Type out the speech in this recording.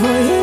I.